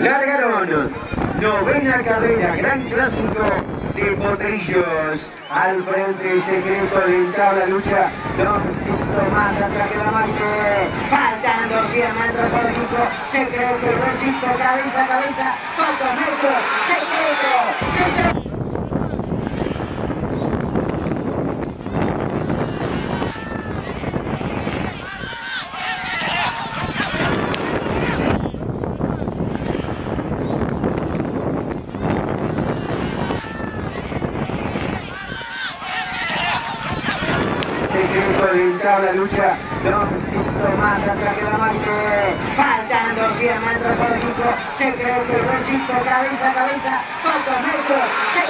largaron. Novena carrera, gran clásico de Potrillos. Al frente secreto de la lucha. Don Sixto más atrás que la Maite. Faltando 100 metros por equipo. Secreto, Don Sixto, cabeza a cabeza. Pocos metros. Secreto, secreto. Secreto de entrar la lucha. Don Sixto más atrás que la Maite. Faltando 100 metros por equipo. Secreto, Don Sixto, cabeza a cabeza. Metros.